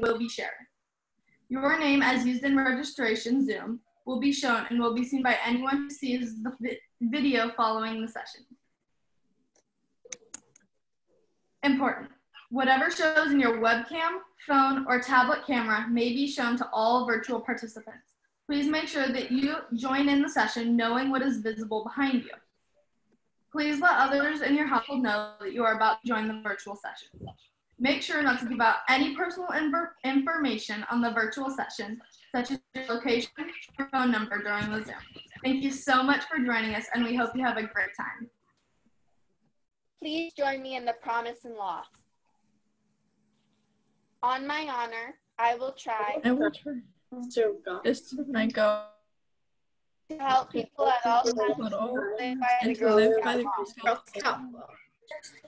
will be shared. Your name, as used in registration Zoom, will be shown and will be seen by anyone who sees the vi video following the session. Important. Whatever shows in your webcam, phone, or tablet camera may be shown to all virtual participants. Please make sure that you join in the session knowing what is visible behind you. Please let others in your household know that you are about to join the virtual session. Make sure not to give out any personal information on the virtual session, such as your location or phone number during the Zoom. Thank you so much for joining us, and we hope you have a great time. Please join me in the promise and loss. On my honor, I will try. I will try. So God. This is my goal. To help people at all times Little, live by the and to live by the law. Girl Scout law.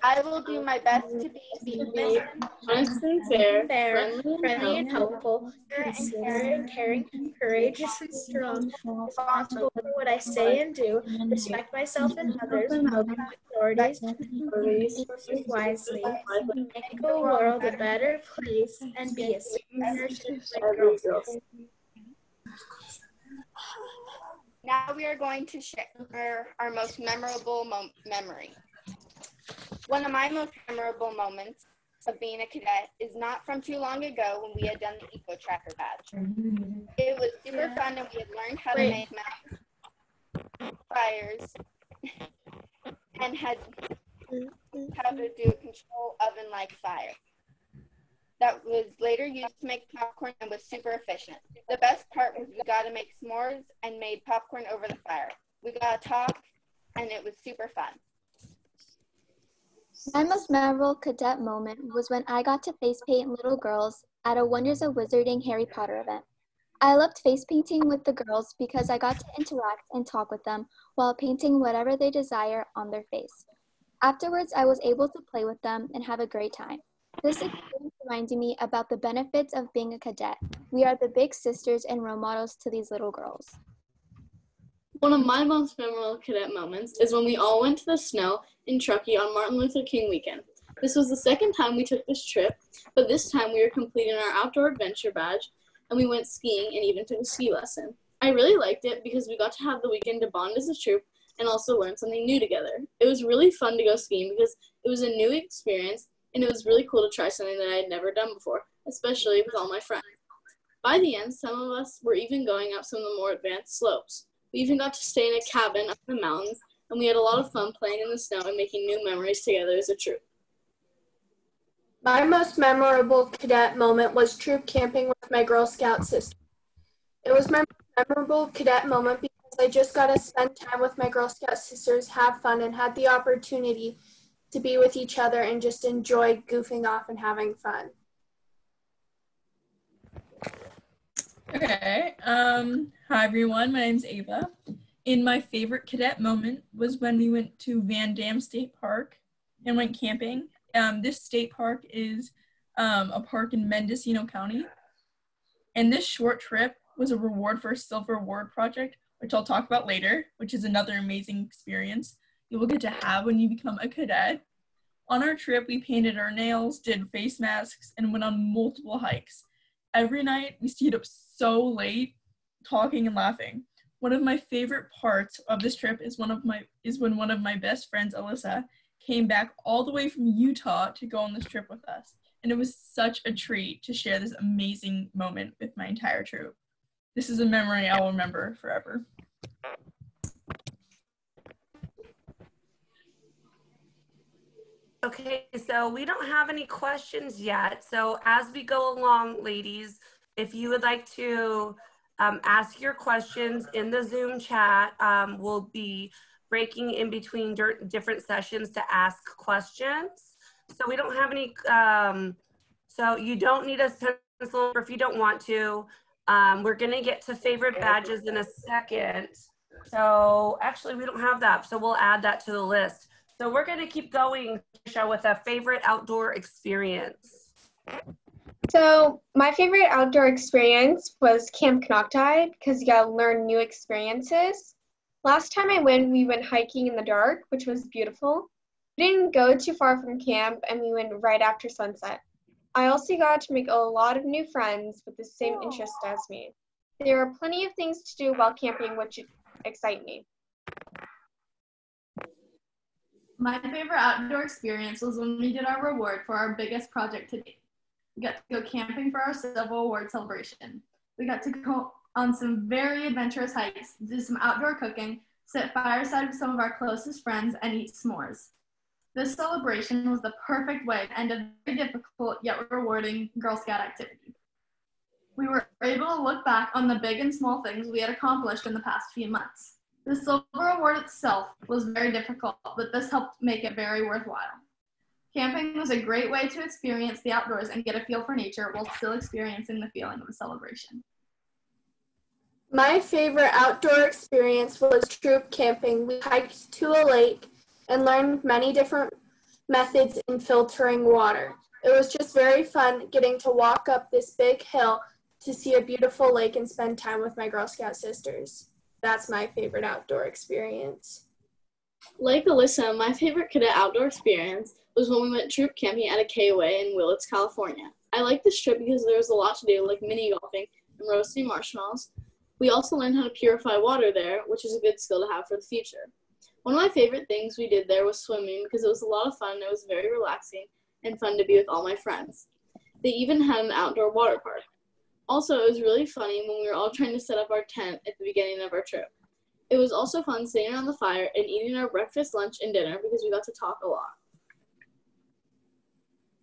I will do my best to be Be honest and fair, Fair, friendly, friendly and and helpful, considerate, caring, courageous and strong, responsible for what I say and do, respect myself and others, authorities, resources wisely, make the world a better place, and be a nurture like every girls. Now we are going to share our most memorable mom- memory. One of my most memorable moments of being a cadet is not from too long ago when we had done the Eco Trekker badge. It was super fun and we had learned how to make fires and had how to do a control oven like fire. That was later used to make popcorn and was super efficient. The best part was we got to make s'mores and made popcorn over the fire. We got to talk and it was super fun. My most memorable cadet moment was when I got to face paint little girls at a Wonders of Wizarding Harry Potter event. I loved face painting with the girls because I got to interact and talk with them while painting whatever they desire on their face. Afterwards, I was able to play with them and have a great time. This experience reminded me about the benefits of being a cadet. We are the big sisters and role models to these little girls. One of my most memorable cadet moments is when we all went to the snow in Truckee on Martin Luther King weekend. This was the second time we took this trip, but this time we were completing our outdoor adventure badge and we went skiing and even took a ski lesson. I really liked it because we got to have the weekend to bond as a troop and also learn something new together. It was really fun to go skiing because it was a new experience and it was really cool to try something that I had never done before, especially with all my friends. By the end, some of us were even going up some of the more advanced slopes. We even got to stay in a cabin up in the mountains, and we had a lot of fun playing in the snow and making new memories together as a troop. My most memorable cadet moment was troop camping with my Girl Scout sister. It was my most memorable cadet moment because I just got to spend time with my Girl Scout sisters, have fun, and had the opportunity to be with each other and just enjoy goofing off and having fun. Okay. Um, hi everyone. My name's Ava. In my favorite cadet moment was when we went to Van Damme State Park and went camping. Um, this state park is um, a park in Mendocino County. And this short trip was a reward for a silver award project, which I'll talk about later, which is another amazing experience you will get to have when you become a cadet. On our trip, we painted our nails, did face masks, and went on multiple hikes. Every night, we stayed up so late, talking and laughing. One of my favorite parts of this trip is one of my is when one of my best friends, Alyssa, came back all the way from Utah to go on this trip with us. And it was such a treat to share this amazing moment with my entire troop. This is a memory I will remember forever. Okay, so we don't have any questions yet. So as we go along, ladies, if you would like to um, ask your questions in the Zoom chat, um, we'll be breaking in between different sessions to ask questions. So we don't have any, um, so you don't need a pencil if you don't want to. Um, we're gonna get to favorite badges in a second. So actually we don't have that, so we'll add that to the list. So we're gonna keep going with a favorite outdoor experience. So my favorite outdoor experience was Camp Knocktide because you gotta learn new experiences. Last time I went, we went hiking in the dark, which was beautiful. We didn't go too far from camp and we went right after sunset. I also got to make a lot of new friends with the same interests as me. There are plenty of things to do while camping which excite me. My favorite outdoor experience was when we did our reward for our biggest project to date. We got to go camping for our Silver Award celebration. We got to go on some very adventurous hikes, do some outdoor cooking, sit fireside with some of our closest friends, and eat s'mores. This celebration was the perfect way to end a very difficult yet rewarding Girl Scout activity. We were able to look back on the big and small things we had accomplished in the past few months. The Silver Award itself was very difficult, but this helped make it very worthwhile. Camping was a great way to experience the outdoors and get a feel for nature while still experiencing the feeling of a celebration. My favorite outdoor experience was troop camping. We hiked to a lake and learned many different methods in filtering water. It was just very fun getting to walk up this big hill to see a beautiful lake and spend time with my Girl Scout sisters. That's my favorite outdoor experience. Like Alyssa, my favorite cadet outdoor experience was when we went troop camping at a KOA in Willits, California. I liked this trip because there was a lot to do, like mini golfing and roasting marshmallows. We also learned how to purify water there, which is a good skill to have for the future. One of my favorite things we did there was swimming because it was a lot of fun. It was very relaxing and fun to be with all my friends. They even had an outdoor water park. Also, it was really funny when we were all trying to set up our tent at the beginning of our trip. It was also fun sitting around the fire and eating our breakfast, lunch, and dinner because we got to talk a lot.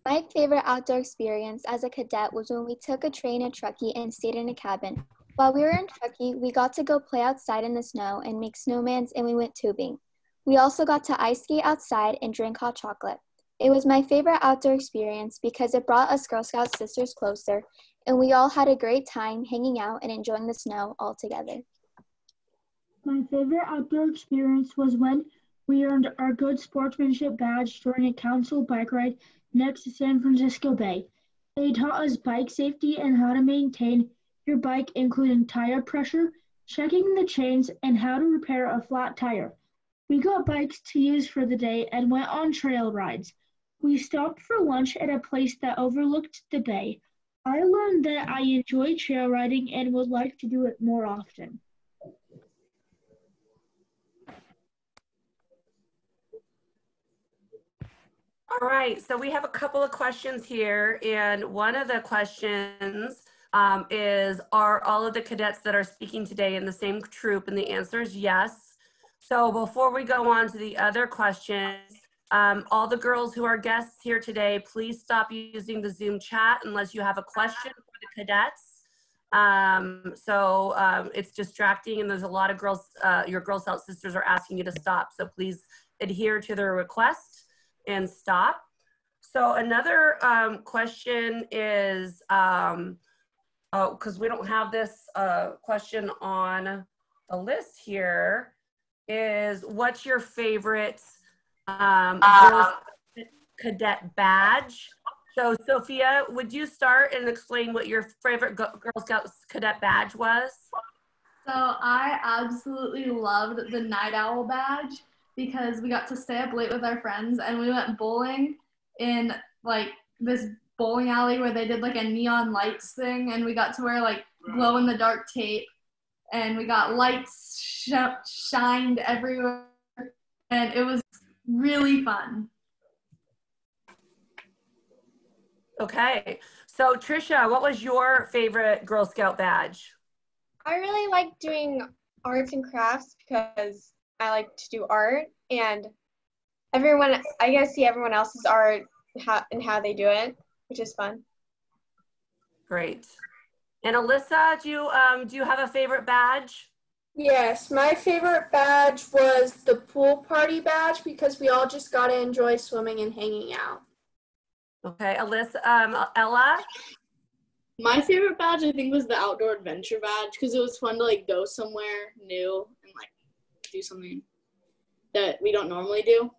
My favorite outdoor experience as a cadet was when we took a train at Truckee and stayed in a cabin. While we were in Truckee, we got to go play outside in the snow and make snowmans and we went tubing. We also got to ice skate outside and drink hot chocolate. It was my favorite outdoor experience because it brought us Girl Scout sisters closer and we all had a great time hanging out and enjoying the snow all together. My favorite outdoor experience was when we earned our good sportsmanship badge during a council bike ride next to San Francisco Bay. They taught us bike safety and how to maintain your bike, including tire pressure, checking the chains, and how to repair a flat tire. We got bikes to use for the day and went on trail rides. We stopped for lunch at a place that overlooked the bay. I learned that I enjoy trail riding and would like to do it more often. All right, so we have a couple of questions here, and one of the questions um, is Are all of the cadets that are speaking today in the same troop? And the answer is yes. So before we go on to the other questions, um, all the girls who are guests here today, please stop using the Zoom chat unless you have a question for the cadets. Um, so um, it's distracting and there's a lot of girls, uh, your Girl Scout sisters are asking you to stop. So please adhere to their request and stop. So another um, question is, um, because oh, we don't have this uh, question on the list here, is what's your favorite um, um cadet badge? So Sophia, would you start and explain what your favorite Girl Scouts cadet badge was? So I absolutely loved the night owl badge because we got to stay up late with our friends and we went bowling in like this bowling alley where they did like a neon lights thing and we got to wear like glow in the dark tape and we got lights sh- shined everywhere and it was really fun. Okay. So trisha what was your favorite girl scout badge? I really like doing arts and crafts because i like to do art and everyone i get to see everyone else's art how, and how they do it which is fun. Great. And Alyssa, do you um, do you have a favorite badge? Yes, my favorite badge was the pool party badge because we all just got to enjoy swimming and hanging out. Okay, Alyssa, um, Ella. My favorite badge, I think, was the outdoor adventure badge because it was fun to like go somewhere new and like do something that we don't normally do.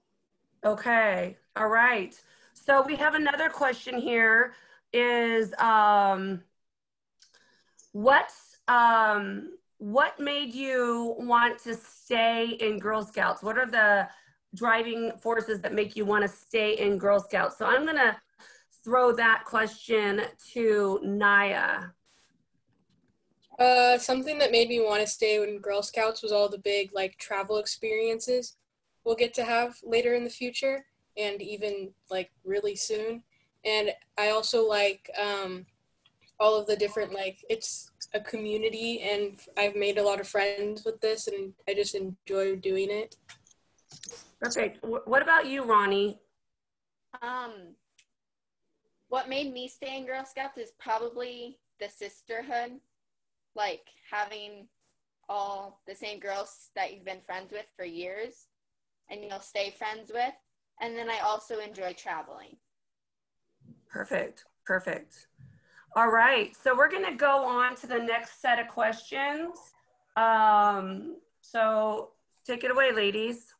Okay, all right. So we have another question here is um, what, um, what made you want to stay in Girl Scouts? What are the driving forces that make you want to stay in Girl Scouts? So I'm going to throw that question to Naya. Uh, something that made me want to stay in Girl Scouts was all the big like travel experiences we'll get to have later in the future and even like really soon. And I also like um, all of the different like it's a community and I've made a lot of friends with this and I just enjoy doing it. Perfect. Wh- What about you, Ronnie? Um, what made me stay in Girl Scouts is probably the sisterhood, like having all the same girls that you've been friends with for years and you'll stay friends with. And then I also enjoy traveling. Perfect. Perfect. All right. So we're going to go on to the next set of questions. Um, so take it away, ladies.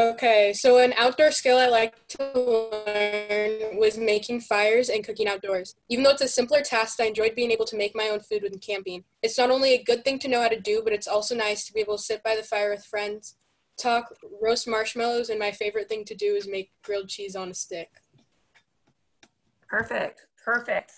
Okay, so an outdoor skill I like to learn was making fires and cooking outdoors. Even though it's a simpler task, I enjoyed being able to make my own food when camping. It's not only a good thing to know how to do, but it's also nice to be able to sit by the fire with friends, talk, roast marshmallows, and my favorite thing to do is make grilled cheese on a stick. Perfect. Perfect.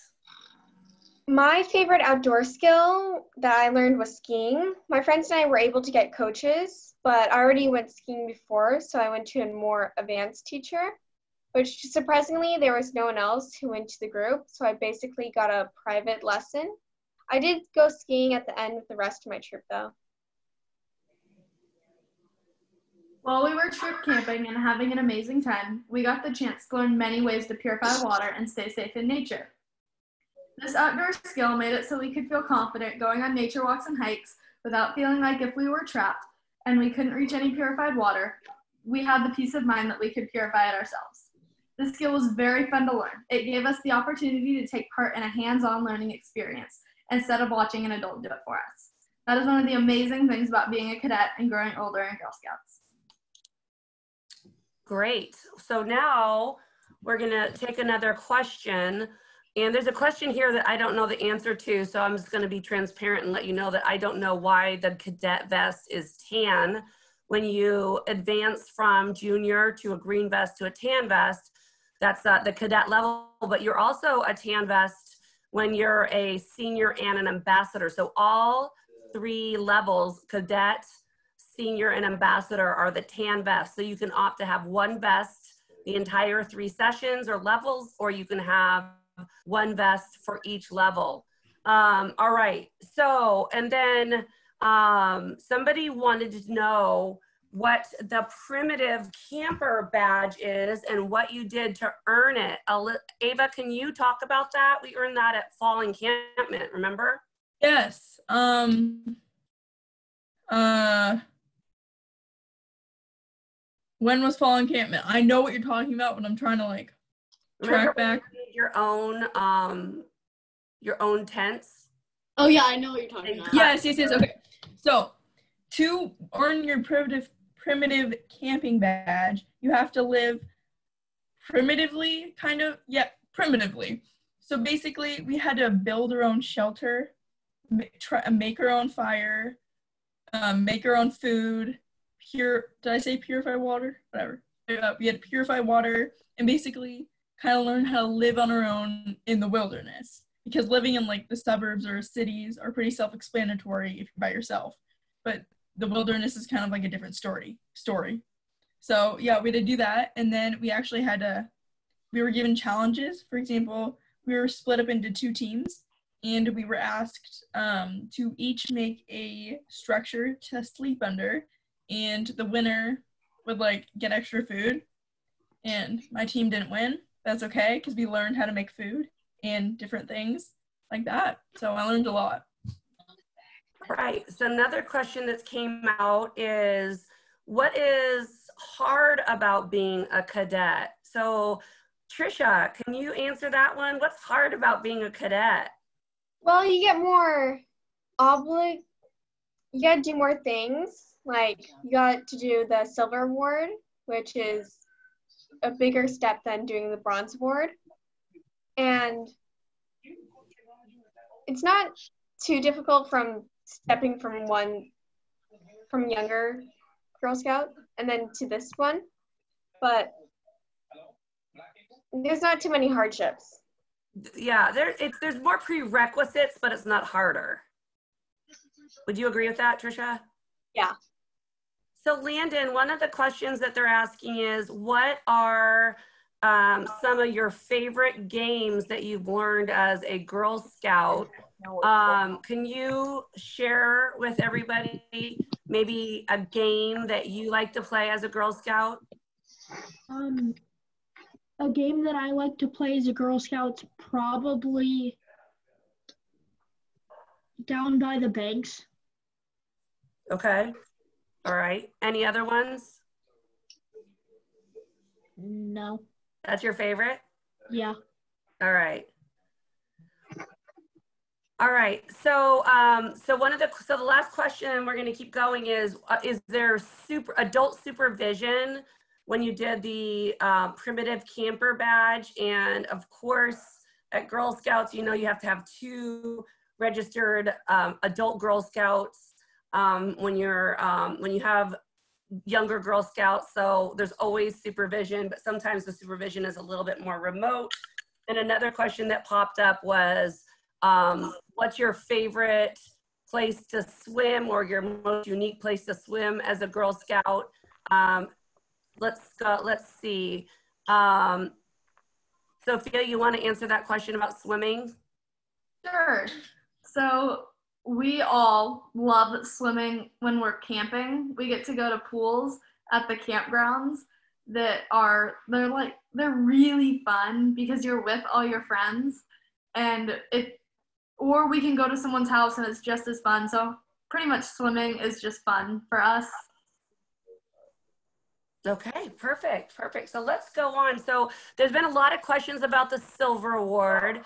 My favorite outdoor skill that I learned was skiing. My friends and I were able to get coaches, but I already went skiing before, so I went to a more advanced teacher, which surprisingly, there was no one else who went to the group, so I basically got a private lesson. I did go skiing at the end of the rest of my trip, though. While we were trip camping and having an amazing time, we got the chance to learn many ways to purify water and stay safe in nature. This outdoor skill made it so we could feel confident going on nature walks and hikes without feeling like if we were trapped and we couldn't reach any purified water, we had the peace of mind that we could purify it ourselves. This skill was very fun to learn. It gave us the opportunity to take part in a hands-on learning experience instead of watching an adult do it for us. That is one of the amazing things about being a cadet and growing older in Girl Scouts. Great. So now we're going to take another question. And there's a question here that I don't know the answer to. So I'm just going to be transparent and let you know that I don't know why the cadet vest is tan. When you advance from junior to a green vest to a tan vest, that's uh, the cadet level, but you're also a tan vest when you're a senior and an ambassador. So all three levels, cadet, senior, and ambassador are the tan vest. So you can opt to have one vest the entire three sessions or levels, or you can have one vest for each level. Um, all right. So, and then um, somebody wanted to know what the primitive camper badge is and what you did to earn it. Ava, can you talk about that? We earned that at fall encampment, remember? Yes. Um uh when was fall encampment? I know what you're talking about, but I'm trying to like track back. You made your own um your own tents? Oh yeah, I know what you're talking about. Yes, yes, yes. Okay. So to earn your primitive primitive camping badge, you have to live primitively, kind of. Yeah, primitively. So basically, we had to build our own shelter, ma- try, make our own fire, um, make our own food. Pure. Did I say purify water? Whatever. Uh, we had to purify water and basically kind of learn how to live on our own in the wilderness. Because living in like the suburbs or cities are pretty self-explanatory if you're by yourself. But the wilderness is kind of like a different story story. So yeah we had to do that. And then we actually had to we were given challenges. For example we were split up into two teams. And we were asked um, to each make a structure to sleep under. And the winner would like get extra food. And my team didn't win that's okay because we learned how to make food and different things like that so i learned a lot Right. So another question that came out is what is hard about being a cadet? So Trisha, can you answer that one? What's hard about being a cadet? Well, you get more oblig. You got to do more things. Like you got to do the silver award, which is a bigger step than doing the bronze award, and it's not too difficult from stepping from one from younger Girl Scout and then to this one, but there's not too many hardships. Yeah, there it's there's more prerequisites, but it's not harder. Would you agree with that, Trisha? Yeah. So Landon, one of the questions that they're asking is, what are um, some of your favorite games that you've learned as a Girl Scout? Um, can you share with everybody maybe a game that you like to play as a Girl Scout? Um, a game that I like to play as a Girl Scout's probably down by the banks. Okay. All right. Any other ones? No. That's your favorite? Yeah. All right. All right. So, um, so one of the so the last question we're going to keep going is: uh, Is there super adult supervision when you did the uh, primitive camper badge? And of course, at Girl Scouts, you know you have to have two registered um, adult Girl Scouts um, when you're um, when you have younger Girl Scouts. So there's always supervision, but sometimes the supervision is a little bit more remote. And another question that popped up was, um, what's your favorite place to swim or your most unique place to swim as a Girl Scout? Um, let's go, let's see. Um, Sophia, you want to answer that question about swimming? Sure. So we all love swimming when we're camping. We get to go to pools at the campgrounds that are they're like they're really fun because you're with all your friends and it or we can go to someone's house and it's just as fun. So pretty much swimming is just fun for us. Okay, perfect, perfect. So let's go on. So there's been a lot of questions about the Silver Award.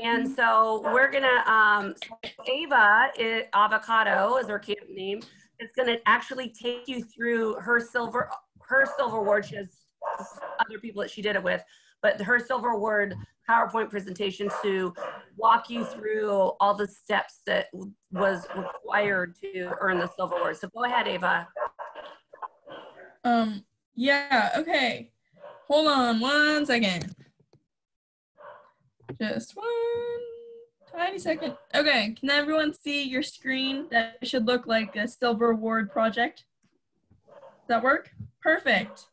And so we're gonna, um, Ava, it, Avocado is her camp name, is gonna actually take you through her silver, her Silver Award. She has other people that she did it with, but her Silver Award PowerPoint presentation to walk you through all the steps that was required to earn the Silver Award. So go ahead, Ava. Um, yeah, okay. Hold on one second. Just one tiny second. Okay, can everyone see your screen? That should look like a Silver Award project. Does that work? Perfect.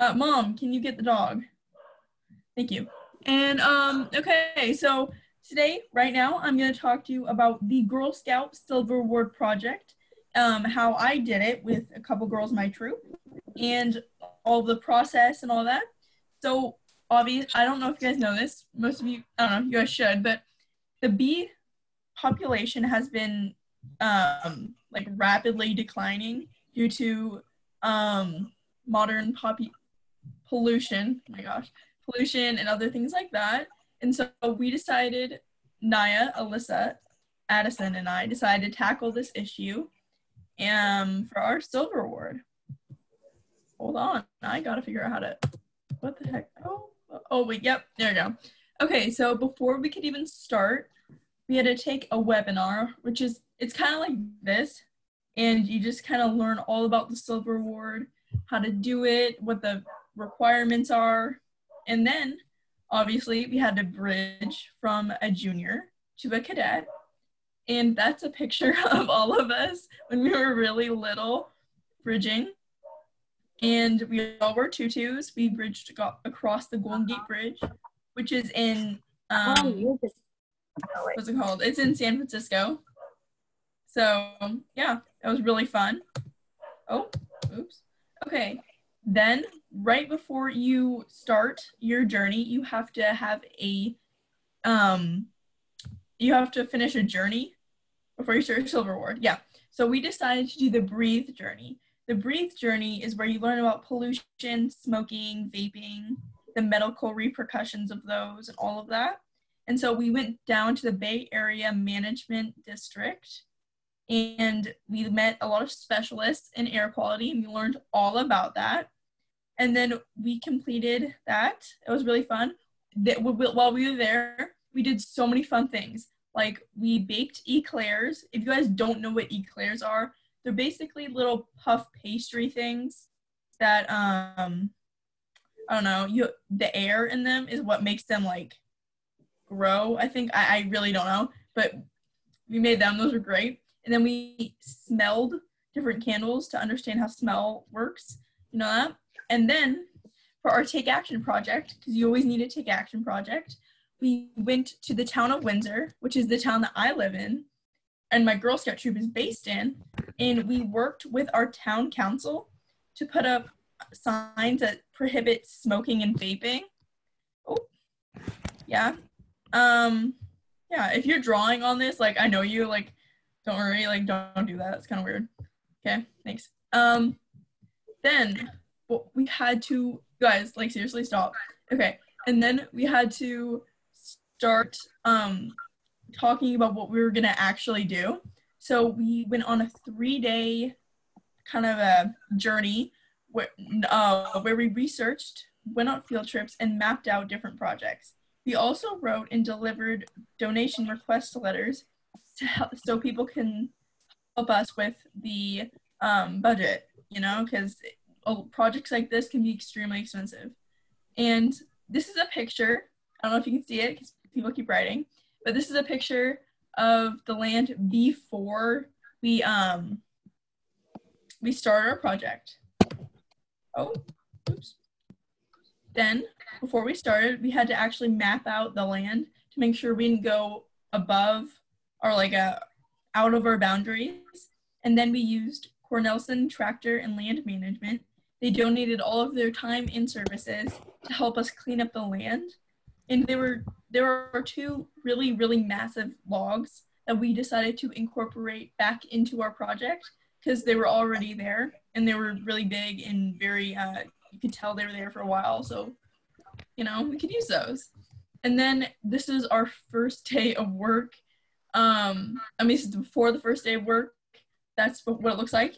Uh, Mom, can you get the dog? Thank you. And um, okay, so today, right now, I'm going to talk to you about the Girl Scout Silver Award project, um, how I did it with a couple girls in my troop, and all the process and all that. So obvious, I don't know if you guys know this. Most of you, I don't know, you guys should, but the bee population has been um, like rapidly declining due to um, modern pollution. Oh my gosh, pollution and other things like that. And so we decided, Naya, Alyssa, Addison, and I decided to tackle this issue um, for our silver award. Hold on, I gotta figure out how to. What the heck? Oh, oh wait, yep, there we go. Okay, so before we could even start, we had to take a webinar, which is it's kind of like this, and you just kind of learn all about the silver award, how to do it, what the requirements are, and then obviously we had to bridge from a junior to a cadet. And that's a picture of all of us when we were really little bridging. And we all wore tutus. We bridged across the Golden Gate Bridge, which is in, um, what's it called? It's in San Francisco. So yeah, that was really fun. Oh, oops. Okay, then right before you start your journey, you have to have a um you have to finish a journey before you start your silver award. Yeah. So we decided to do the breathe journey. The breathe journey is where you learn about pollution, smoking, vaping, the medical repercussions of those and all of that. And so we went down to the Bay Area Management District and we met a lot of specialists in air quality and we learned all about that and then we completed that. It was really fun. While we were there, we did so many fun things. Like we baked eclairs. If you guys don't know what eclairs are, they're basically little puff pastry things that um I don't know, you the air in them is what makes them like grow. I think I, I really don't know, but we made them. Those were great. And then we smelled different candles to understand how smell works. You know that. And then for our take action project, because you always need a take action project, we went to the town of Windsor, which is the town that I live in, and my Girl Scout troop is based in. And we worked with our town council to put up signs that prohibit smoking and vaping. Oh, yeah. Um, yeah. If you're drawing on this, like I know you, like, don't worry, like don't do that. It's kind of weird. Okay, thanks. Um, then well, we had to, guys, like seriously, stop. Okay, and then we had to start um talking about what we were gonna actually do. So we went on a three-day kind of a journey where, uh, where we researched, went on field trips, and mapped out different projects. We also wrote and delivered donation request letters to help, so people can help us with the um, budget, you know, because projects like this can be extremely expensive. And this is a picture. I don't know if you can see it because people keep writing, but this is a picture of the land before we um we started our project. Oh, oops. Then, before we started, we had to actually map out the land to make sure we didn't go above or like a, uh, out of our boundaries. And then we used Cornelson Tractor and Land Management. They donated all of their time and services to help us clean up the land. And they were there are two really really massive logs that we decided to incorporate back into our project because they were already there and they were really big and very uh, you could tell they were there for a while so you know we could use those. And then this is our first day of work. Um i mean this is before the first day of work. That's what it looks like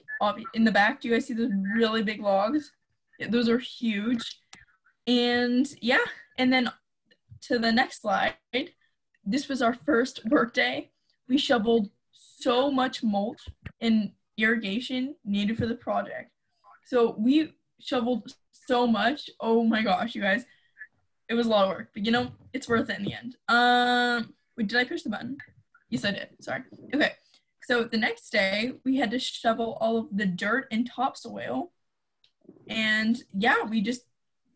in the back do you guys see those really big logs? Yeah, those are huge. And yeah and then to the next slide this was our first work day we shoveled so much mulch and irrigation needed for the project. So we shoveled so much. Oh my gosh, you guys. It was a lot of work, but you know, it's worth it in the end. Um, wait, did I push the button? Yes, I did. Sorry. Okay. So the next day, we had to shovel all of the dirt and topsoil. And yeah, we just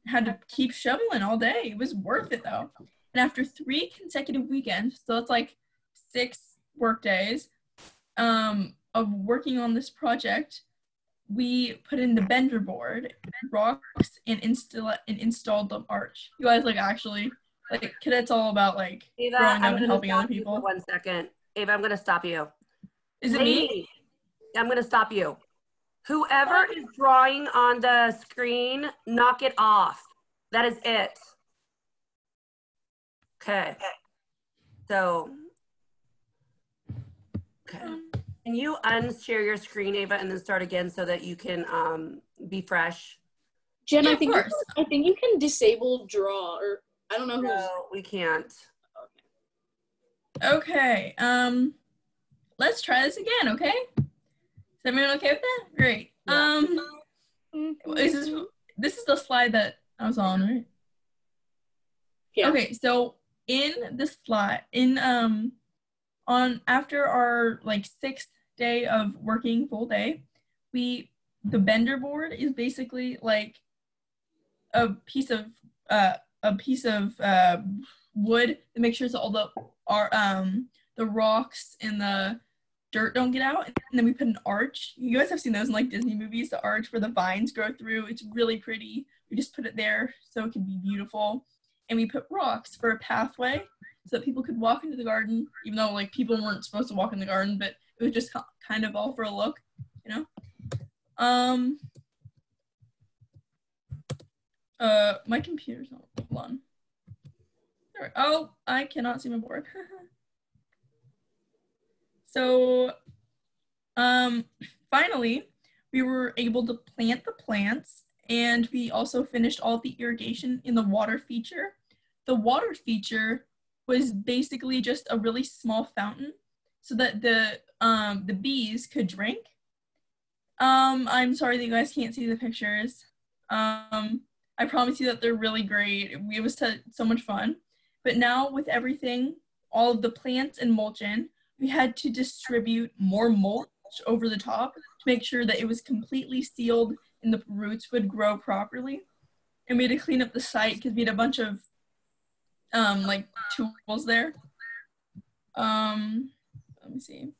had to keep shoveling all day. It was worth it though. And after three consecutive weekends, so it's like six work days, um, of working on this project, we put in the bender board, rocks, and install and installed the arch. You guys like actually like cadets all about like Ava, growing up and helping other people. one second, Ava, I'm gonna stop you. Is it me? I'm gonna stop you. Whoever is drawing on the screen, knock it off. That is it. Okay. So. Okay. Can you unshare your screen, Ava, and then start again so that you can um, be fresh? Jen, yeah, I think I think you can disable draw, or I don't know. No, who's... we can't. Okay. Um, let's try this again. Okay. Is everyone okay with that? Great. Yeah. Um, is this this is the slide that I was on, right? Yeah. Okay. So in this slide, in um, on after our like sixth day of working full day, we the bender board is basically like a piece of uh, a piece of uh, wood that makes sure that all the are um the rocks and the dirt don't get out and then we put an arch you guys have seen those in like disney movies the arch where the vines grow through it's really pretty we just put it there so it can be beautiful and we put rocks for a pathway so that people could walk into the garden even though like people weren't supposed to walk in the garden but it was just kind of all for a look, you know. Um. Uh, my computer's not on. There, oh, I cannot see my board. so, um, finally, we were able to plant the plants, and we also finished all the irrigation in the water feature. The water feature was basically just a really small fountain so that the um, the bees could drink. Um, I'm sorry that you guys can't see the pictures. Um, I promise you that they're really great. It was so much fun. But now with everything, all of the plants and mulch in, we had to distribute more mulch over the top to make sure that it was completely sealed and the roots would grow properly. And we had to clean up the site because we had a bunch of um, like tools there. Um, let me see.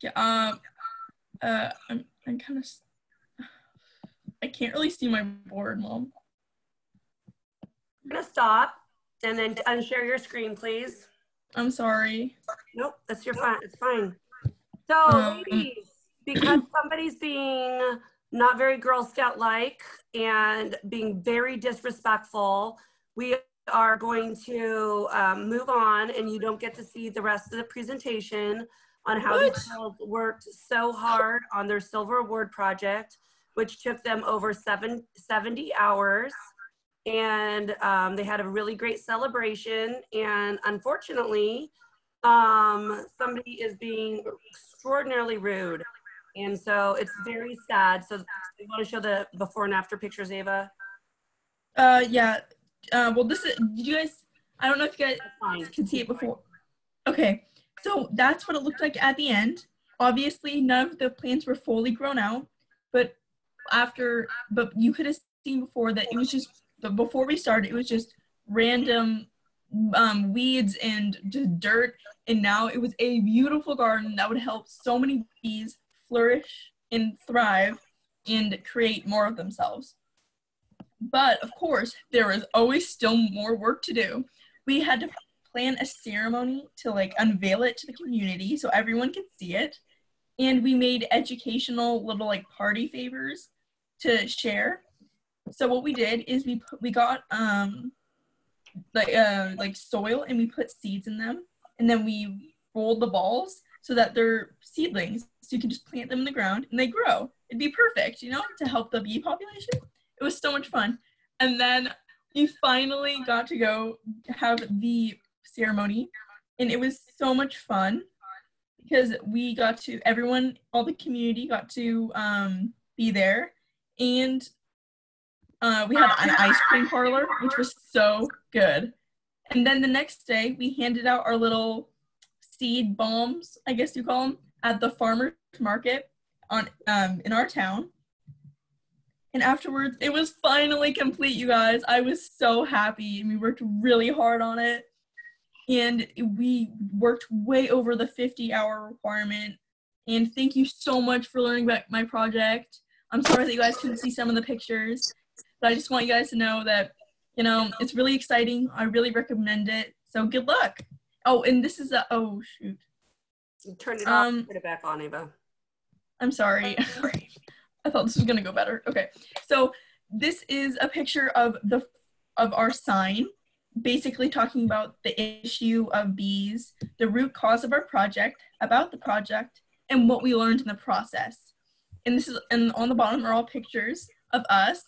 Yeah, um, uh, I'm, I'm kind of, I can't really see my board, Mom. I'm gonna stop and then unshare your screen, please. I'm sorry. Nope, that's your fine. It's fine. So, um, ladies, because somebody's being not very Girl Scout like and being very disrespectful, we are going to um, move on and you don't get to see the rest of the presentation on how what? these girls worked so hard on their silver award project, which took them over seven, 70 hours. And um, they had a really great celebration. And unfortunately, um, somebody is being extraordinarily rude. And so it's very sad. So you want to show the before and after pictures, Ava? Uh, yeah. Uh, well, this is, did you guys, I don't know if you guys can see it before. Okay, so that's what it looked like at the end. Obviously, none of the plants were fully grown out, but after, but you could have seen before that it was just, before we started, it was just random um, weeds and just dirt. And now it was a beautiful garden that would help so many bees flourish and thrive and create more of themselves. But of course, there was always still more work to do. We had to plan a ceremony to like unveil it to the community so everyone could see it. And we made educational little like party favors to share. So what we did is we put, we got um like uh like soil and we put seeds in them and then we rolled the balls so that they're seedlings so you can just plant them in the ground and they grow. It'd be perfect, you know, to help the bee population. It was so much fun. And then we finally got to go have the ceremony, and it was so much fun because we got to, everyone, all the community got to um, be there. And uh, we had an ice cream parlor, which was so good. And then the next day, we handed out our little seed bombs, I guess you call them, at the farmers market on um, in our town. And afterwards, it was finally complete, you guys. I was so happy, and we worked really hard on it. And we worked way over the 50 hour requirement. And thank you so much for learning about my project. I'm sorry that you guys couldn't see some of the pictures, but I just want you guys to know that, you know, it's really exciting. I really recommend it. So good luck. Oh, and this is a, oh, shoot. Turn it um, off, put it back on, Ava. I'm sorry. I thought this was gonna go better. Okay, so this is a picture of the of our sign, basically talking about the issue of bees, the root cause of our project, about the project, and what we learned in the process. And this is and on the bottom are all pictures of us.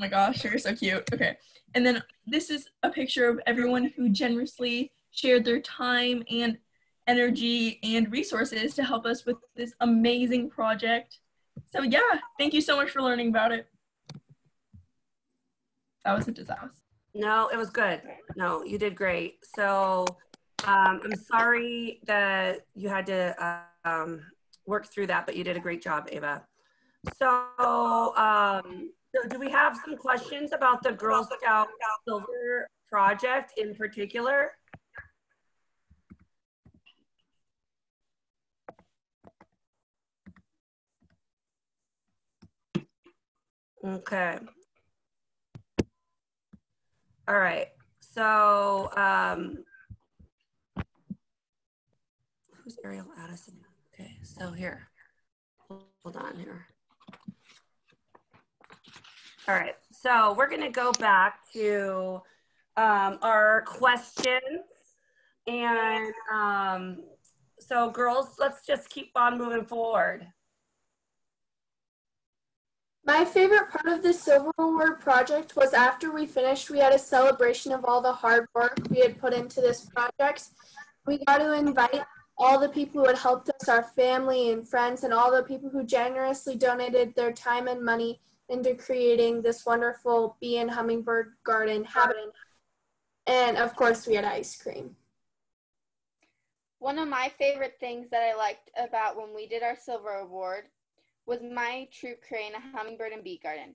My gosh, you're so cute. Okay, and then this is a picture of everyone who generously shared their time and energy and resources to help us with this amazing project. So yeah, thank you so much for learning about it. That was a disaster. No, it was good. No, you did great. So um, I'm sorry that you had to um, work through that, but you did a great job, Ava. So, um, so do we have some questions about the Girl Scout Silver project in particular? Okay. All right. So, um, who's Ariel Addison? Okay, so here, hold on here. All right, so we're gonna go back to um, our questions. And um, so girls, let's just keep on moving forward. My favorite part of the Silver Award project was after we finished, we had a celebration of all the hard work we had put into this project. We got to invite all the people who had helped us, our family and friends, and all the people who generously donated their time and money into creating this wonderful bee and hummingbird garden habitat. And of course, we had ice cream. One of my favorite things that I liked about when we did our silver award was my troop creating a hummingbird and bee garden.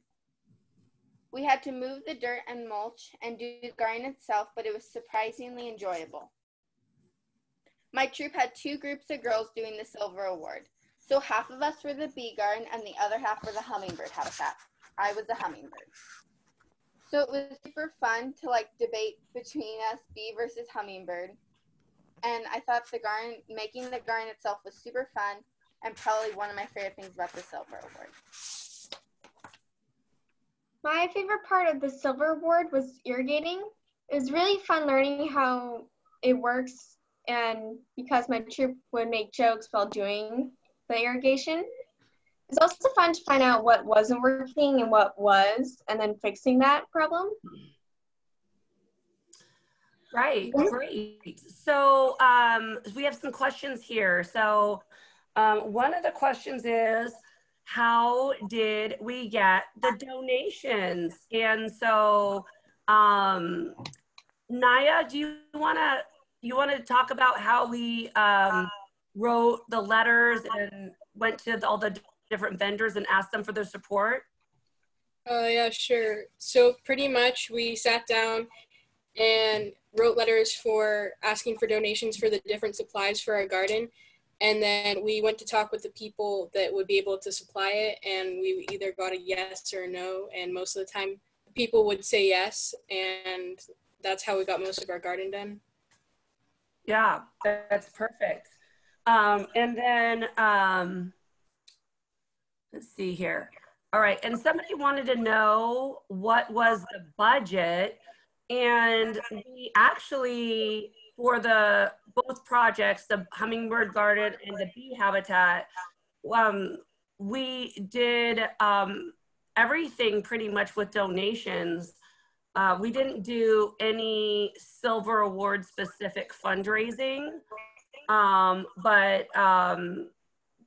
We had to move the dirt and mulch and do the garden itself, but it was surprisingly enjoyable. My troop had two groups of girls doing the silver award. So half of us were the bee garden and the other half were the hummingbird habitat. I was a hummingbird. So it was super fun to like debate between us, bee versus hummingbird. And I thought the garden, making the garden itself was super fun and probably one of my favorite things about the Silver Award. My favorite part of the Silver Award was irrigating. It was really fun learning how it works and because my troop would make jokes while doing the irrigation. It's also fun to find out what wasn't working and what was, and then fixing that problem. Right, great. So um, we have some questions here. So um, one of the questions is, how did we get the donations? And so, um, Naya, do you want to you want to talk about how we um, wrote the letters and went to all the different vendors and asked them for their support? Uh, yeah, sure. So pretty much we sat down and wrote letters for asking for donations for the different supplies for our garden. And then we went to talk with the people that would be able to supply it. And we either got a yes or a no. And most of the time, people would say yes. And that's how we got most of our garden done. Yeah, that's perfect. Um, and then, um, let's see here. All right, and somebody wanted to know what was the budget, and we actually, for the both projects, the Hummingbird Garden and the Bee Habitat, um, we did um, everything pretty much with donations. Uh, we didn't do any silver award specific fundraising, um, but um,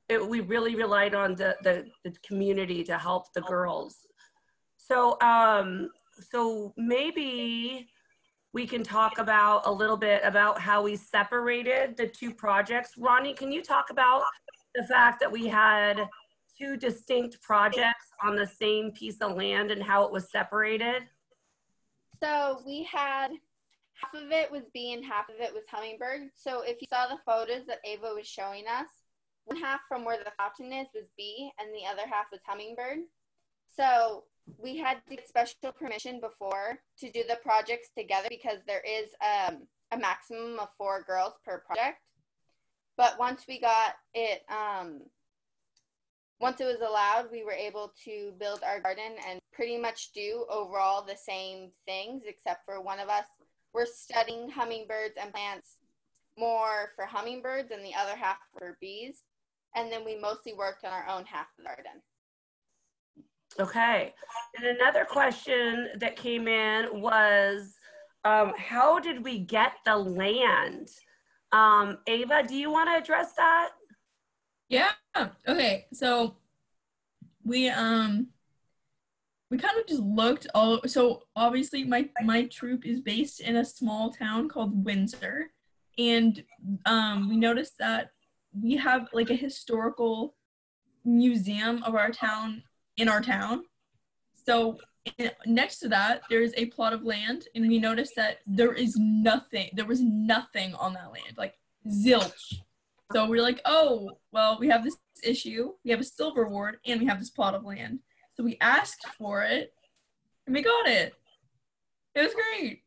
it, we really relied on the, the, the, community to help the girls. So, um, so maybe we can talk about a little bit about how we separated the two projects. Ronnie, can you talk about the fact that we had two distinct projects on the same piece of land and how it was separated? So we had half of it was bee and half of it was hummingbird. So if you saw the photos that Ava was showing us, one half from where the fountain is was bee and the other half was hummingbird. So we had to get special permission before to do the projects together because there is um, a maximum of four girls per project. But once we got it, um, once it was allowed, we were able to build our garden and pretty much do overall the same things, except for one of us. We're studying hummingbirds and plants more for hummingbirds and the other half for bees. And then we mostly worked on our own half of the garden. Okay. And another question that came in was um, how did we get the land? Um, Ava, do you want to address that? Yeah. Okay. So we um we kind of just looked all so obviously my my troop is based in a small town called Windsor and um we noticed that we have like a historical museum of our town in our town. So in, next to that, there's a plot of land, and we noticed that there is nothing. There was nothing on that land, like zilch. So we're like, oh, well, we have this issue. We have a silver ward and we have this plot of land. So we asked for it, and we got it. It was great.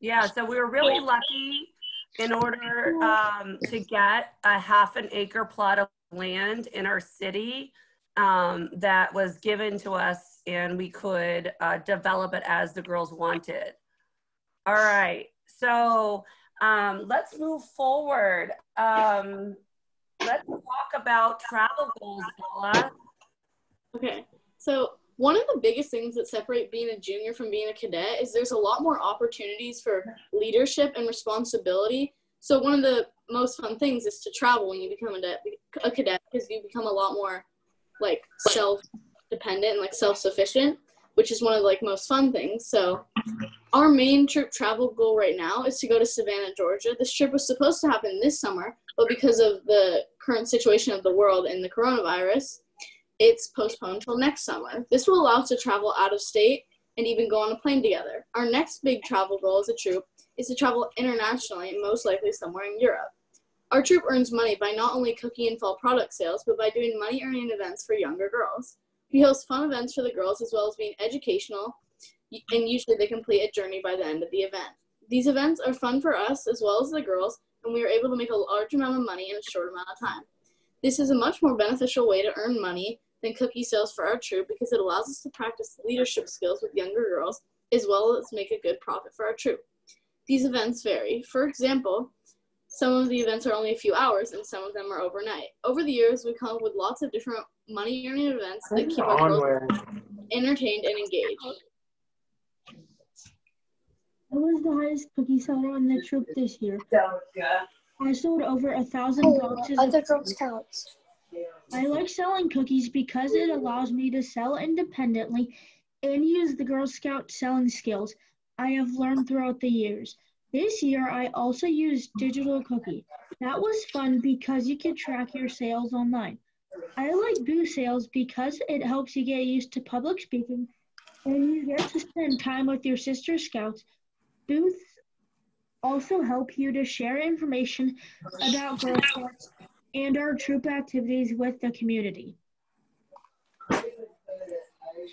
Yeah, so we were really lucky in order um, to get a half an acre plot of land in our city um, that was given to us and we could uh, develop it as the girls wanted. All right, so um, let's move forward. Um, let's talk about travel goals, Bella. Okay, so one of the biggest things that separate being a junior from being a cadet is there's a lot more opportunities for leadership and responsibility. So one of the most fun things is to travel when you become a, de- a cadet because you become a lot more like self dependent and like self-sufficient, which is one of the like most fun things. So our main trip travel goal right now is to go to Savannah, Georgia. This trip was supposed to happen this summer, but because of the current situation of the world and the coronavirus, it's postponed till next summer. This will allow us to travel out of state and even go on a plane together. Our next big travel goal as a troop is to travel internationally, most likely somewhere in Europe. Our troop earns money by not only cookie and fall product sales, but by doing money earning events for younger girls. We host fun events for the girls as well as being educational, and usually they complete a journey by the end of the event. These events are fun for us as well as the girls, and we are able to make a large amount of money in a short amount of time. This is a much more beneficial way to earn money than cookie sales for our troop because it allows us to practice leadership skills with younger girls as well as make a good profit for our troop. These events vary. For example, some of the events are only a few hours and some of them are overnight. Over the years, we've come up with lots of different money earning events that keep our girls entertained and engaged. I was the highest cookie seller on the troop this year. I sold over a thousand oh, boxes. Other of Girl cookies. Scouts. I like selling cookies because it allows me to sell independently and use the Girl Scout selling skills I have learned throughout the years. This year, I also used digital cookie. That was fun because you can track your sales online. I like booth sales because it helps you get used to public speaking and you get to spend time with your sister scouts. Booths also help you to share information about Girl Scouts and our troop activities with the community.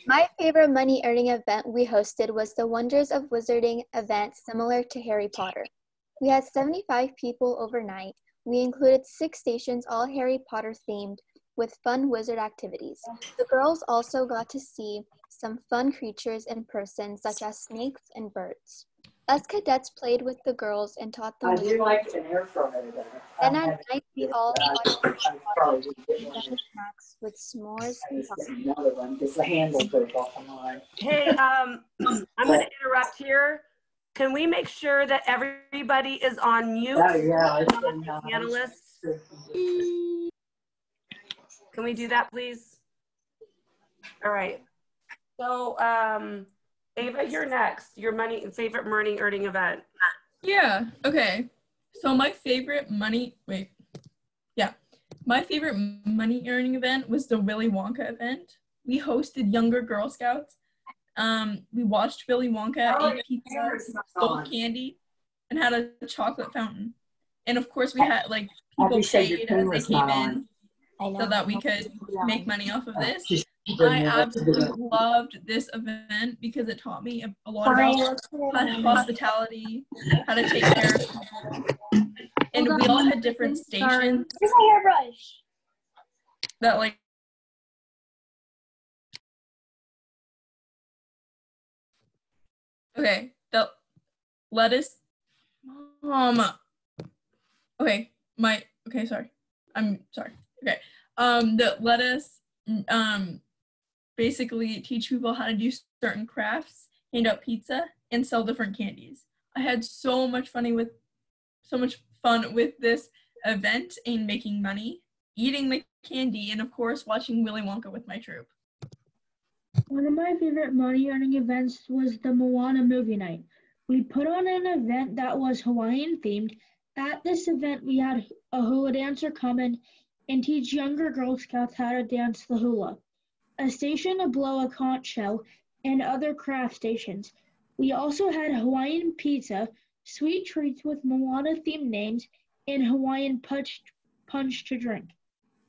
My favorite money earning event we hosted was the Wonders of Wizarding event similar to Harry Potter. We had 75 people overnight. We included six stations, all Harry Potter themed, with fun wizard activities. The girls also got to see some fun creatures in person, such as snakes and birds. Us cadets played with the girls and taught them. I do like an air fryer there. Then at night, we all watched I probably would get one. snacks with s'mores and Another one, because the handle goes off mine. Hey, um, I'm going to interrupt here. Can we make sure that everybody is on mute? Oh, yeah, it's been nice. Panelists, can we do that, please? All right. So, um, Ava, you're next. Your money favorite money earning event. Yeah, okay. So my favorite money, wait, yeah. My favorite money earning event was the Willy Wonka event. We hosted younger Girl Scouts. Um, we watched Willy Wonka, Oh, ate pizza, stole candy, and had a chocolate fountain. And of course, we had like people paid as they came in I know. so that we could make money off of this. I bring it up to the- absolutely loved this event because it taught me a, lot about let's do it hos- again. hospitality, how to take care of people. And we all had different stations Here's my hairbrush. that like Okay, the lettuce um okay, my okay, sorry. I'm sorry. Okay. Um the lettuce um basically teach people how to do certain crafts, hand out pizza, and sell different candies. I had so much funny with so much fun with this event and making money, eating the candy, and of course watching Willy Wonka with my troop. One of my favorite money earning events was the Moana movie night. We put on an event that was Hawaiian themed. At this event, we had a hula dancer come in and teach younger Girl Scouts how to dance the hula, a station to blow a conch shell, and other craft stations. We also had Hawaiian pizza, sweet treats with Moana themed names, and Hawaiian punch, punch to drink.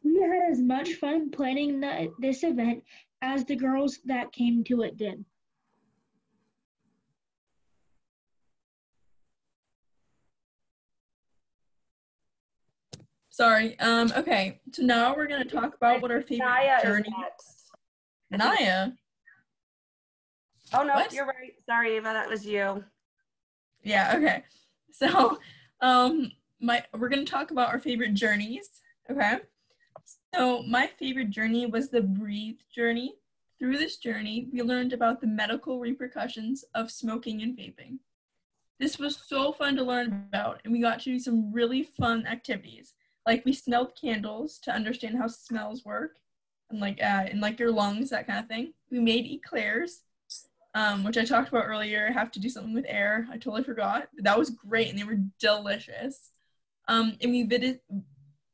We had as much fun planning the, this event as the girls that came to it did. Sorry. Um. Okay. So now we're gonna talk about what our favorite Naya is journey. next. Naya. Oh no, What? you're right. Sorry, Ava, that was you. Yeah. Okay. So, um, my we're gonna talk about our favorite journeys. Okay. So my favorite journey was the breathe journey. Through this journey, we learned about the medical repercussions of smoking and vaping. This was so fun to learn about, and we got to do some really fun activities. Like we smelled candles to understand how smells work. And like uh, in like your lungs, that kind of thing. We made eclairs, um, which I talked about earlier. Have to do something with air. I totally forgot. But that was great, and they were delicious. Um, and we visited.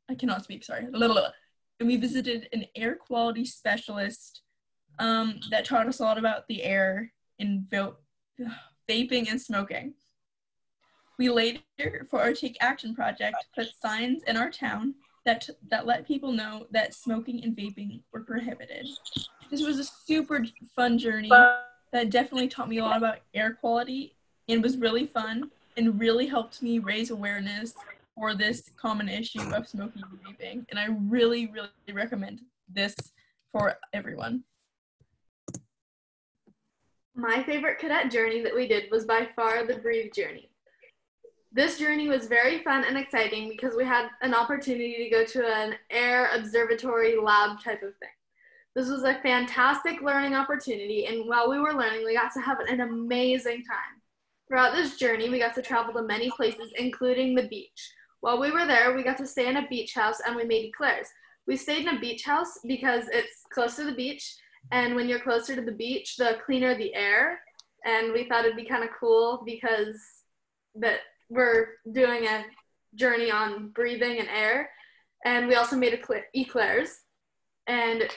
I cannot speak. Sorry. And we visited an air quality specialist um, that taught us a lot about the air and va- vaping and smoking. We later, for our Take Action project, put signs in our town that, that let people know that smoking and vaping were prohibited. This was a super fun journey that definitely taught me a lot about air quality and was really fun and really helped me raise awareness for this common issue of smoking and vaping. And I really, really recommend this for everyone. My favorite cadet journey that we did was by far the Breathe journey. This journey was very fun and exciting because we had an opportunity to go to an air observatory lab type of thing. This was a fantastic learning opportunity, and while we were learning, we got to have an amazing time. Throughout this journey, we got to travel to many places, including the beach. While we were there, we got to stay in a beach house and we made eclairs. We stayed in a beach house because it's close to the beach, and when you're closer to the beach, the cleaner the air. And we thought it'd be kind of cool because that we're doing a journey on breathing and air. And we also made eclairs. And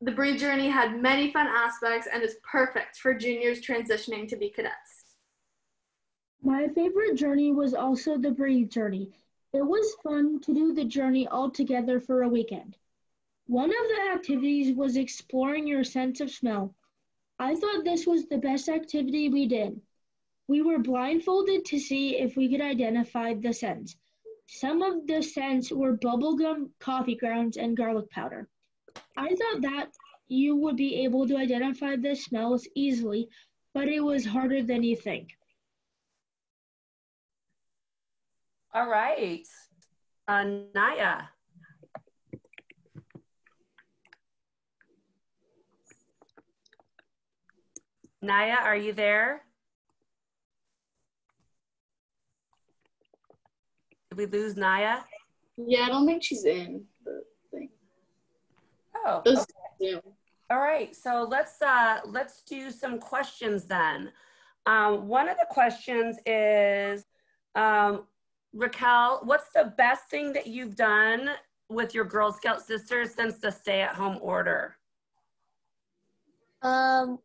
the Breathe journey had many fun aspects and is perfect for juniors transitioning to be cadets. My favorite journey was also the Breathe journey. It was fun to do the journey all together for a weekend. One of the activities was exploring your sense of smell. I thought this was the best activity we did. We were blindfolded to see if we could identify the scents. Some of the scents were bubblegum, coffee grounds, and garlic powder. I thought that you would be able to identify the smells easily, but it was harder than you think. All right. Uh, Naya. Naya, are you there? Did we lose Naya? Yeah, I don't think she's in the thing. Oh. Okay. All right. So let's uh let's do some questions then. Um, one of the questions is um, Raquel, what's the best thing that you've done with your Girl Scout sisters since the stay-at-home order? Um,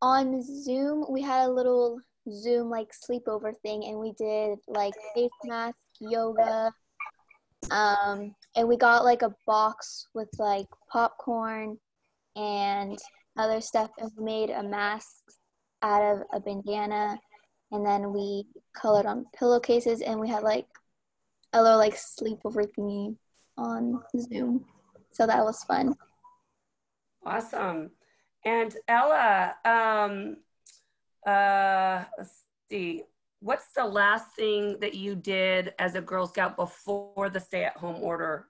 on Zoom, we had a little Zoom like sleepover thing, and we did like face mask, yoga, um, and we got like a box with like popcorn and other stuff, and we made a mask out of a bandana, and then we colored on pillowcases, and we had like a little like sleepover thingy on Zoom, so that was fun. Awesome. And Ella, um, uh, let's see, what's the last thing that you did as a Girl Scout before the stay-at-home order?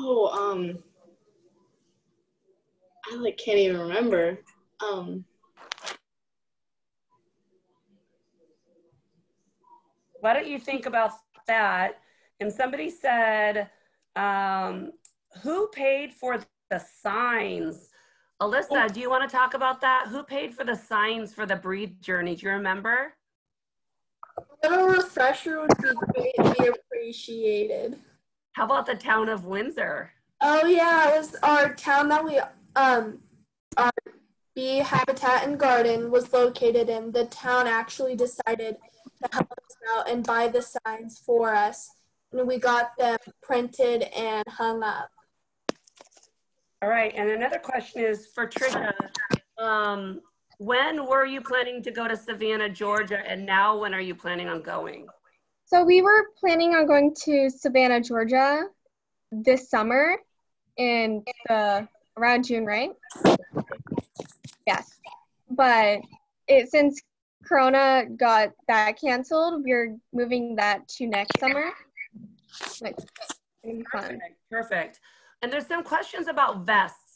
Oh, um, I like can't even remember. Um, why don't you think about that? And somebody said, um, who paid for the signs? Alyssa, do you want to talk about that? Who paid for the signs for the Breathe Journey? Do you remember? A little refresher would be greatly appreciated. How about the town of Windsor? Oh yeah, it was our town that we um our bee habitat and garden was located in. The town actually decided to help us out and buy the signs for us. And we got them printed and hung up. All right, and another question is for Trisha. Um, when were you planning to go to Savannah, Georgia, and now when are you planning on going? So we were planning on going to Savannah, Georgia this summer in the around June, right? Yes. But it since Corona got that canceled, we're moving that to next summer. Like, Perfect. Perfect. And there's some questions about vests.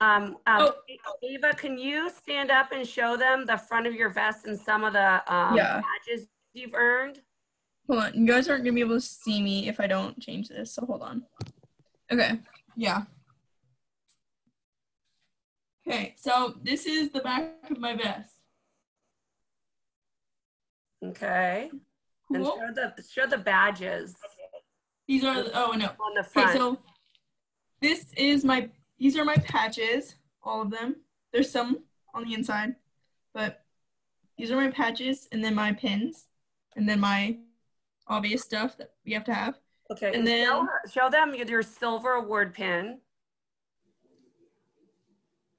Um, um, oh. Ava, can you stand up and show them the front of your vest and some of the um, yeah. badges you've earned? Hold on. You guys aren't going to be able to see me if I don't change this, so hold on. Okay. Yeah. Okay, so this is the back of my vest. Okay. And Cool. show the show the badges These are the, oh no. on the Okay, front. so this is my these are my patches, all of them. There's some on the inside, but these are my patches and then my pins and then my obvious stuff that we have to have. okay. and And then- show, show them your silver award pin.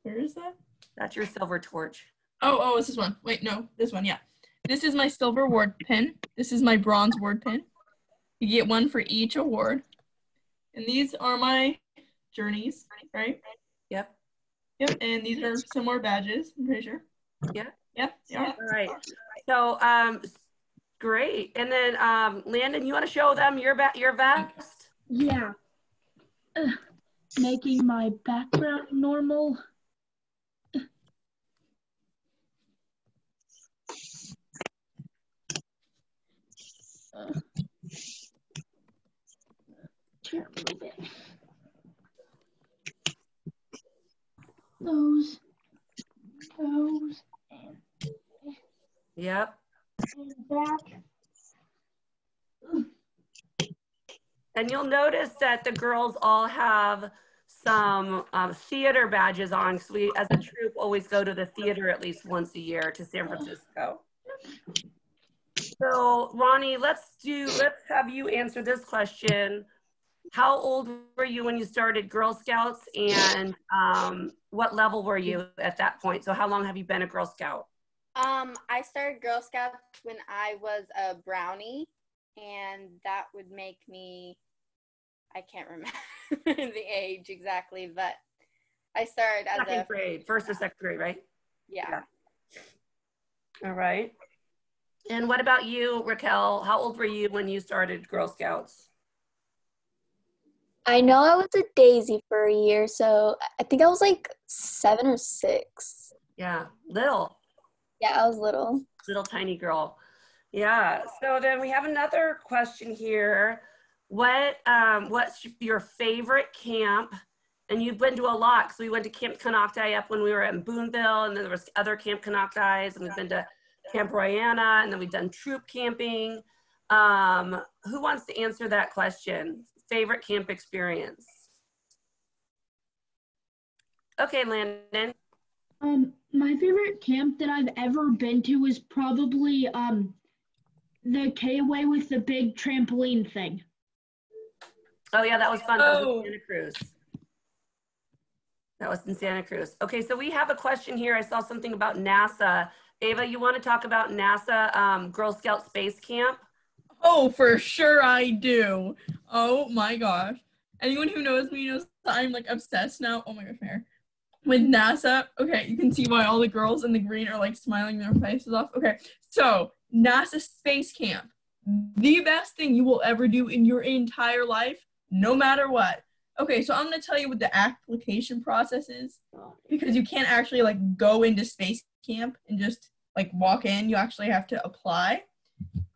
Where is that? That's your silver torch. Oh, oh, it's this one. Wait, no, this one, yeah. This is my silver award pin. This is my bronze award pin. You get one for each award. And these are my journeys, right? Yep. Yep, and these are some more badges, I'm pretty sure. Yeah. Yep, they are. All right. So um great. And then um Landon, you want to show them your ba- your vest? Yeah. Ugh. making my background normal. Uh, turn a little bit. Those, those, and Yep. and back. And you'll notice that the girls all have some um, theater badges on. So we, as a troop, always go to the theater at least once a year to San Francisco. So Ronnie, let's do. Let's have you answer this question. How old were you when you started Girl Scouts, and um, what level were you at that point? So how long have you been a Girl Scout? Um, I started Girl Scouts when I was a brownie, and that would make me, I can't remember the age exactly, but I started as Second a, grade, first or second grade, right? yeah. All right. And what about you, Raquel? How old were you when you started Girl Scouts? I know I was a daisy for a year, so I think I was like seven or six. Yeah, little, Yeah, I was little. little tiny girl. Yeah. So then we have another question here. What um what's your favorite camp? And you've been to a lot because we went to Camp Konocti up when we were in Boonville, and then there was other Camp Konoctis, and we've been to Camp Royaneh, and then we've done troop camping. Um, who wants to answer that question? Favorite camp experience? Okay, Landon. Um, my favorite camp that I've ever been to is probably um the K-Way with the big trampoline thing. Oh yeah, that was fun. That was Oh. in Santa Cruz. That was in Santa Cruz. Okay, so we have a question here. I saw something about NASA. Ava, you want to talk about NASA um, Girl Scout Space Camp? Oh, for sure I do. Oh my gosh. Anyone who knows me knows that I'm like obsessed now. Oh my gosh, Mary. With NASA, okay, you can see why all the girls in the green are like smiling their faces off. Okay, so NASA Space Camp, the best thing you will ever do in your entire life, no matter what. Okay, so I'm gonna tell you what the application process is because you can't actually like go into space camp and just like walk in. You actually have to apply.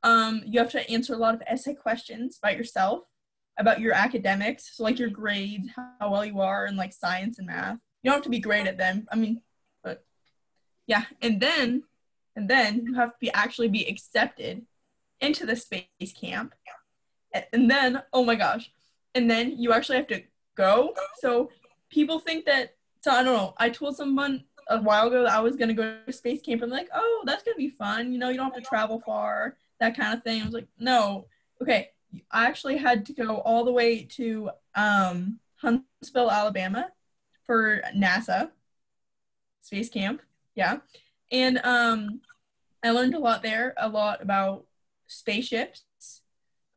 Um, you have to answer a lot of essay questions about yourself, about your academics, so like your grades, how well you are in like science and math. You don't have to be great at them. I mean, but yeah, and then and then you have to be actually be accepted into the space camp. And then, oh my gosh, and then you actually have to go. So people think that so I don't know. I told someone a while ago that I was gonna go to space camp. I'm like, oh, that's gonna be fun. You know, you don't have to travel far, that kind of thing. I was like, no, okay. I actually had to go all the way to um, Huntsville, Alabama, for NASA space camp. Yeah, and um, I learned a lot there. A lot about spaceships,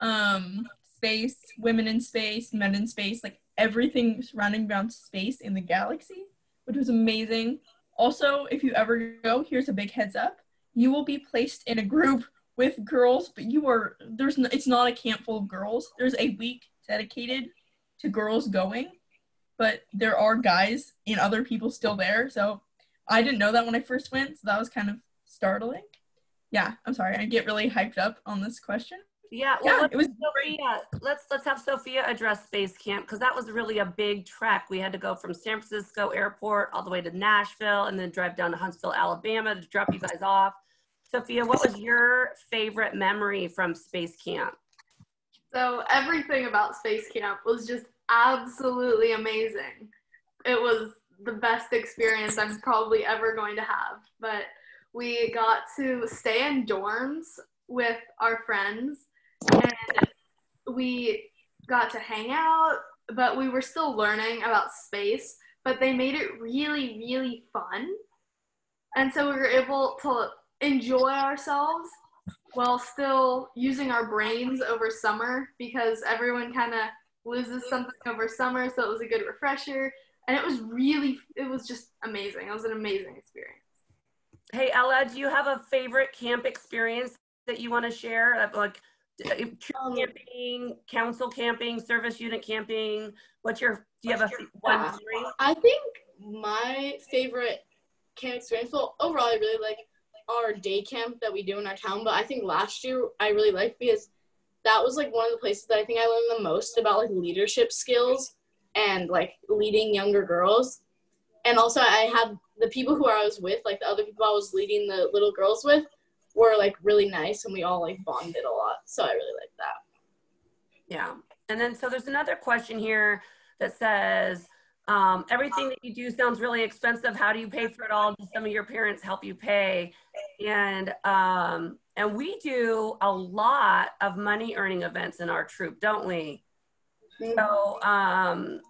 um, space, women in space, men in space, like everything surrounding around space in the galaxy, which was amazing. Also, if you ever go, here's a big heads up: you will be placed in a group with girls, but you are there's it's not a camp full of girls. There's a week dedicated to girls going, but there are guys and other people still there. So I didn't know that when I first went, so that was kind of startling. Yeah, I'm sorry. I get really hyped up on this question. Yeah, well, Yeah, let's it was Sophia, let's let's have Sophia address space camp because that was really a big trek. We had to go from San Francisco Airport all the way to Nashville and then drive down to Huntsville, Alabama to drop you guys off. Sophia, what was your favorite memory from space camp? So everything about space camp was just absolutely amazing. It was the best experience I'm probably ever going to have. But we got to stay in dorms with our friends and we got to hang out, but we were still learning about space, but they made it really, really fun. And so we were able to enjoy ourselves while still using our brains over summer because everyone kind of loses something over summer. So it was a good refresher. And it was really, it was just amazing. It was an amazing experience. Hey Ella, do you have a favorite camp experience that you want to share? Like camping, council camping, service unit camping. What's your? Do you have a one? Yeah. memory? I think my favorite camp experience, well, overall, I really like our day camp that we do in our town. But I think last year I really liked because that was like one of the places that I think I learned the most about like leadership skills and like leading younger girls. And also, I had the people who I was with, like the other people I was leading the little girls with, were like really nice, and we all like bonded a lot. So I really like that. Yeah. And then so there's another question here that says, um, everything that you do sounds really expensive. How do you pay for it all? Do some of your parents help you pay? And um, and we do a lot of money earning events in our troop, don't we? So um,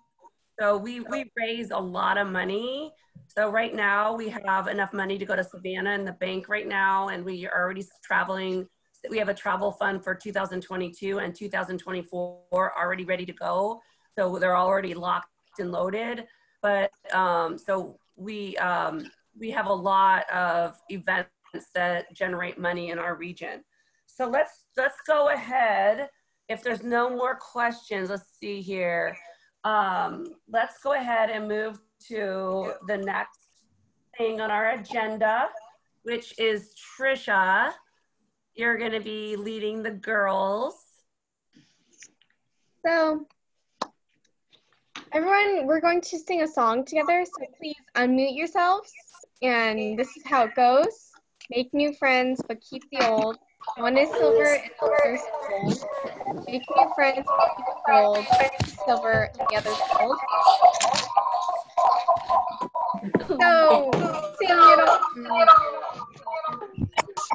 so we we raise a lot of money. So right now we have enough money to go to Savannah in the bank right now, and we are already traveling. We have a travel fund for 2022 and 2024 already ready to go. So they're already locked and loaded. But um, so we um, we have a lot of events that generate money in our region. So let's let's go ahead. If there's no more questions, let's see here. Um, let's go ahead and move to the next thing on our agenda, which is Trisha. You're going to be leading the girls. So, everyone, we're going to sing a song together. So please unmute yourselves. And this is how it goes. Make new friends, but keep the old. One is silver and the other is gold. Make new friends, but keep the gold. One is silver and the other is gold. So, sing it all.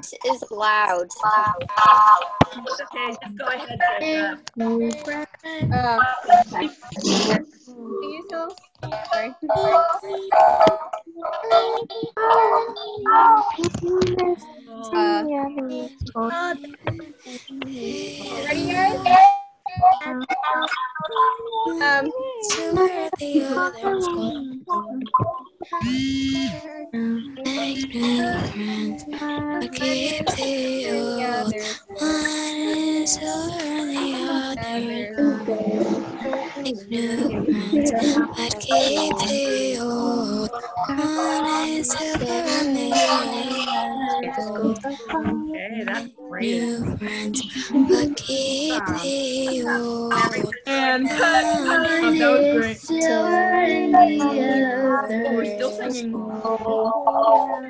This is loud. Okay, just go ahead, Trisha. Uh, sing yourself. Sorry. Uh, ready, guys? Um, Make new friends, but keep the old. One is over the other. Make new friends, but keep the old. One is over the. Okay, that's great. New friends, but keep the old. And cut. Oh, that was great. Oh, we're still singing. All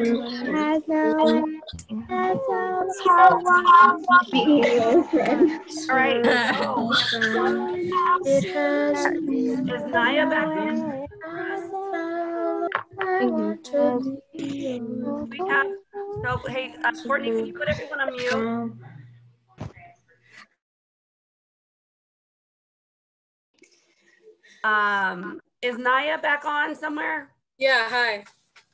right. Is Naya back in? We have, so, hey, uh, Courtney, can you put everyone on mute? Um, is Naya back on somewhere? Yeah, hi.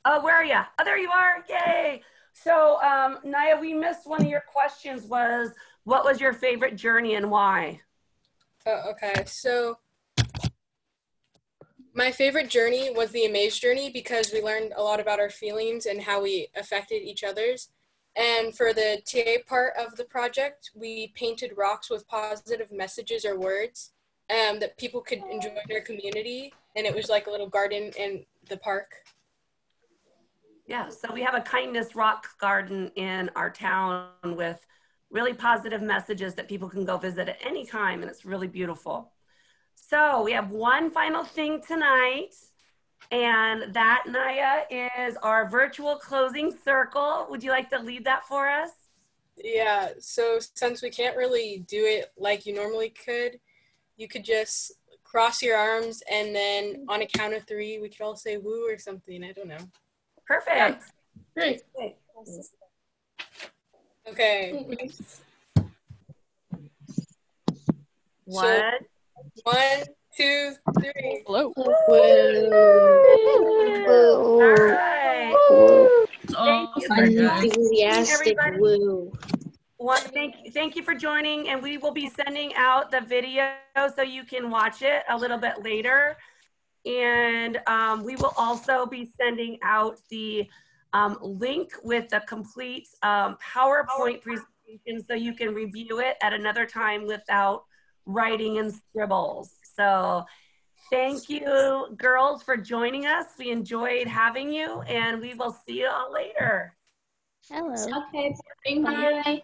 Oh, where are you? Oh, there you are. Yay. So, um, Naya, we missed one of your questions was, what was your favorite journey and why? Oh, okay. So my favorite journey was the Amaze journey because we learned a lot about our feelings and how we affected each other's. And for the TA part of the project, we painted rocks with positive messages or words um, that people could enjoy in their community. And it was like a little garden in the park. Yeah, so we have a kindness rock garden in our town with really positive messages that people can go visit at any time, and it's really beautiful. So we have one final thing tonight, and that, Naya, is our virtual closing circle. Would you like to lead that for us? Yeah, so since we can't really do it like you normally could, you could just cross your arms and then on a count of three, we could all say woo or something. I don't know. Perfect. Great. Okay. One. One, two, three. Hello. All right. Thank you for joining, Enthusiastic everybody. woo. One, thank, thank you for joining, and we will be sending out the video so you can watch it a little bit later. And um, we will also be sending out the um, link with the complete um, PowerPoint presentation so you can review it at another time without writing and scribbles. So thank you, girls, for joining us. We enjoyed having you, and we will see you all later. Hello. Okay, bye.